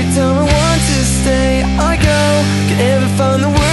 Every time I want to stay, I go Can ever find the words.